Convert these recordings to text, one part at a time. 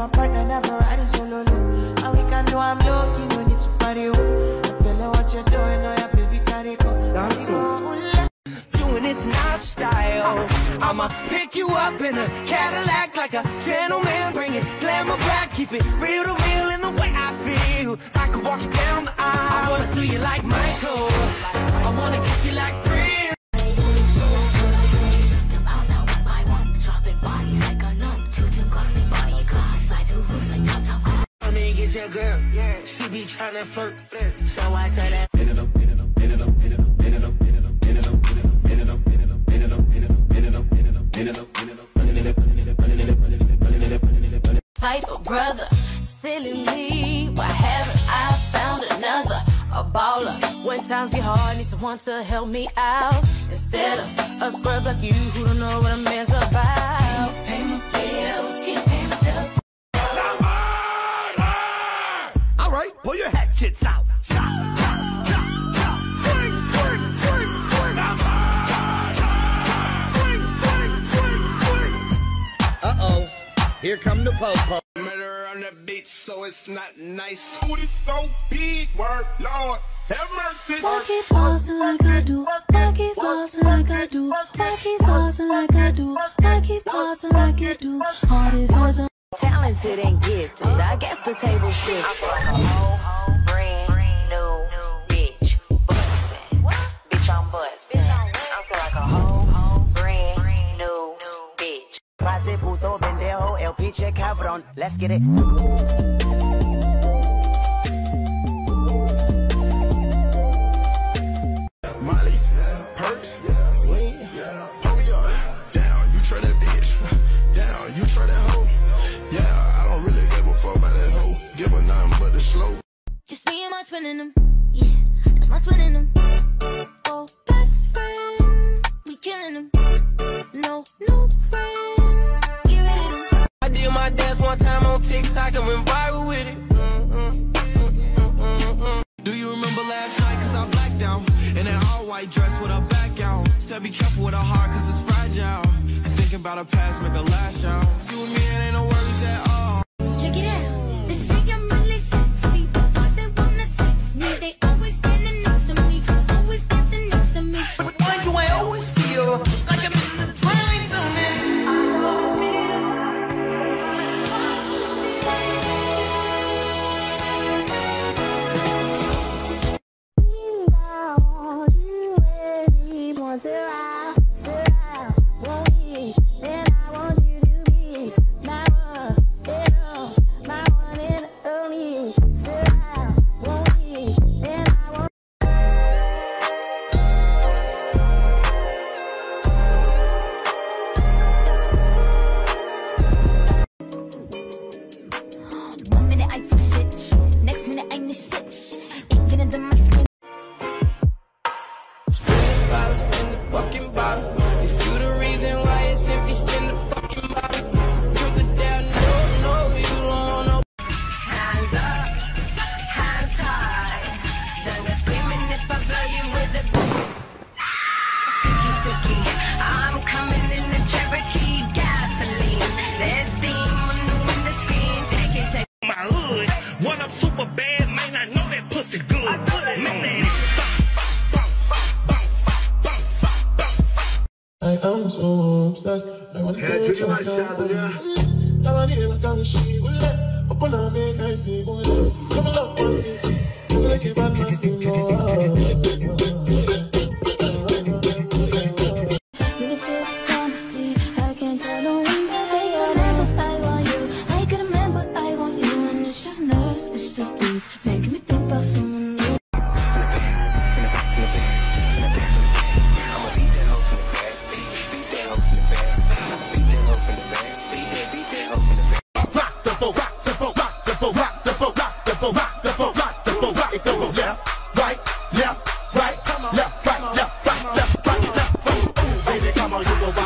my partner never riding solo low. And we can do I'm low, key, no need to party. oh. I feel like what you're doing, oh yeah, baby, carry go. Dance Oh, ooh, Doing it's not style. I'ma pick you up in a Cadillac like a gentleman. Bring it glamour back, keep it real to real in the way I feel. I could walk you down the aisle. I wanna do you like Michael. I wanna kiss you like Prince. I your girl, yeah. She be tryna flirt, flirt. So I tell that. type of brother. Silly me, why haven't I found another? A baller. When times get hard, need someone to help me out. Instead of a scrub like you who don't know what a man's about. Pay my swing, swing. Uh-oh. Here come the po-po. Murder on the beat, so it's not nice. Booty so big, word, Lord, have mercy. Walk it flossing like I do. Walk it flossing like I do. Walk it saucing like I do. Walk it flossing like I do. Hard as was a talented and gifted. I guess the table shifted. Pendejo, el pinche cabrón. Let's get it. Molly's, perks, lean, pony up. Down, you try that bitch. Down, you try that hoe. Yeah, I don't really give a fuck about that hoe. Give her nothing but the slow. Just me and my twin in them. Yeah, that's my twin in them. I did my dance one time on TikTok and went viral with it. Do you remember last night? Cause I blacked out. In that all white dress with a back out. Said be careful with her heart cause it's fragile. And thinking about her past make her lash out. See with me, it ain't no worries at all. I am so obsessed. I want to touch your tongue. I want to like I'm a she will let. Open up, make I see one. Come on, one, two, three. Feel like a bad man, still know. Really feel strongly. I can't tell no one that they are never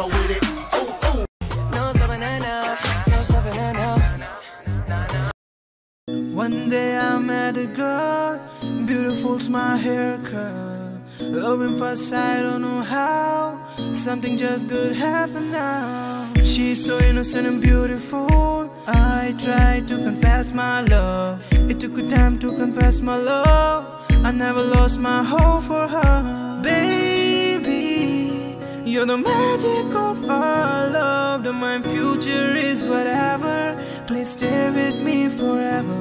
on, you go wobble with it. Ooh, ooh. No stopping now, no stopping now. One day I met a girl, beautiful beautiful's my haircut. Loving first sight, don't know how. Something just good happened now. She's so innocent and beautiful. I tried to confess my love. It took a time to confess my love. I never lost my hope for her. Baby, you're the magic of our love. The my future is whatever. Please stay with me forever.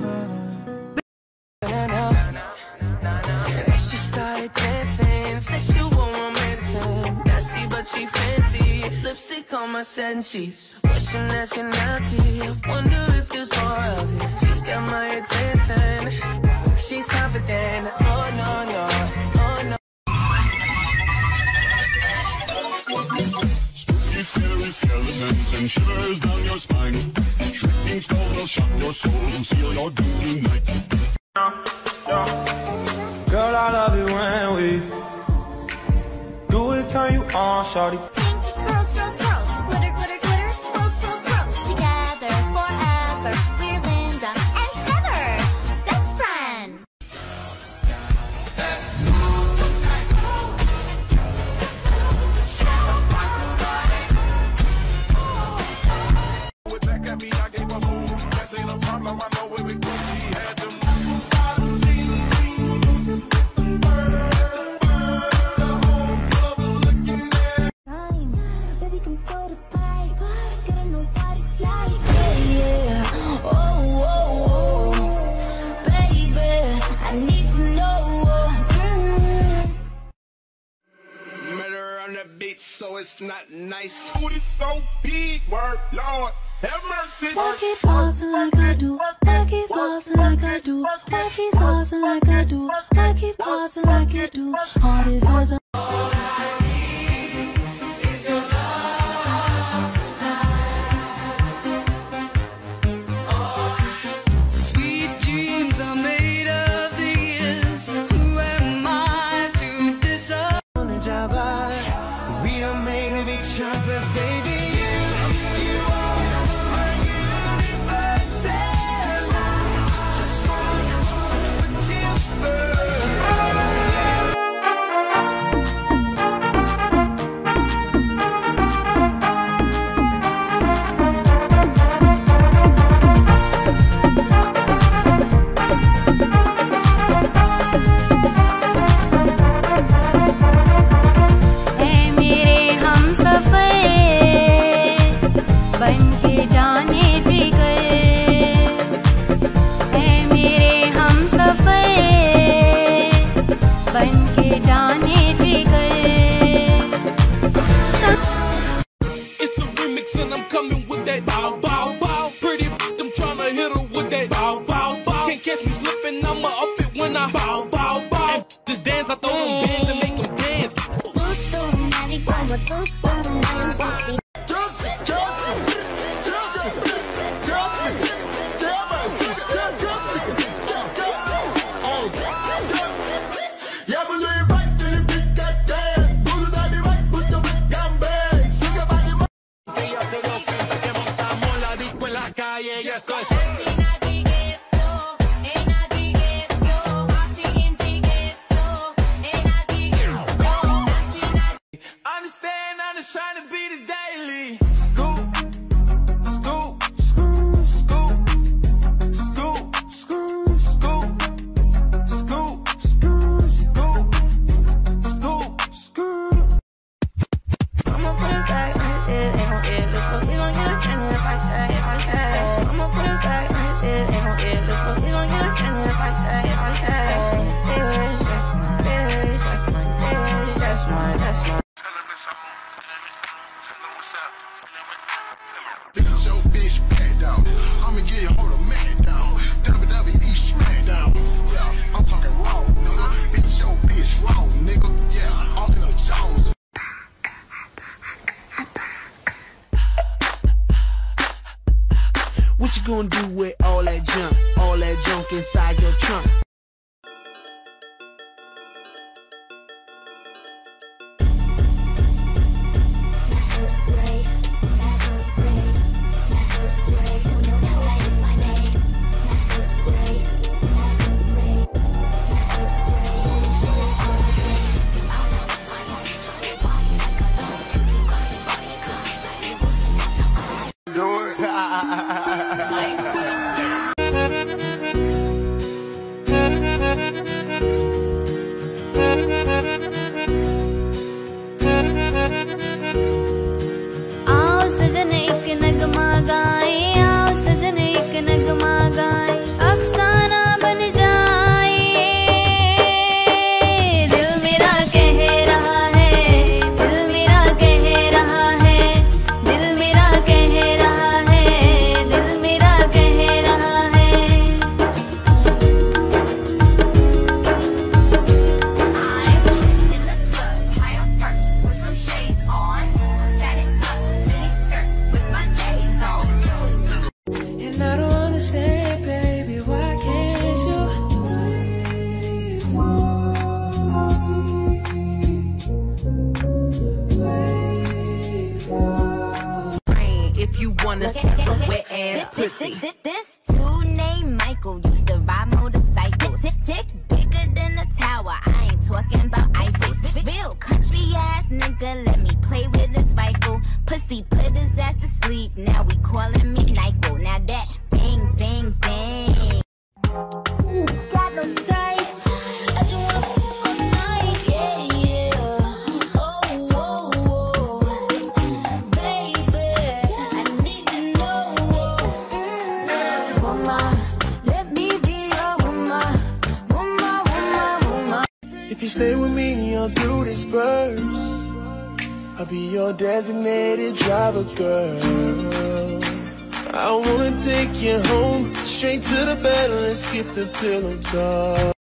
She started dancing, sexual romancing. Nasty, but she fancy. Lipstick on my senses. What's your nationality? Wonder if there's more of it. She's got my attention. She's confident. Oh no, no, skeletons and shivers down your spine. Shrieking will shock your soul, seal your doom tonight. Girl, I love it when we do it, turn you on, shawty. Need to know. Mm. Murder on the beach, so it's not nice. Booty so big, word, Lord, have mercy. Why keep pausing like I do? Why keep pausing like I do? Why keep pausing like I do? Why keep pausing like you do? Heart is when I bow bow bow. Just dance, I throw them bands and make them dance. Calle, y esto es. Gonna do with do it. like आओ सजन एक नगमा गाए आओ सजन एक नगमा गाए you stay with me all through this verse I'll be your designated driver, girl. I wanna take you home Straight to the bed and skip the pillow talk.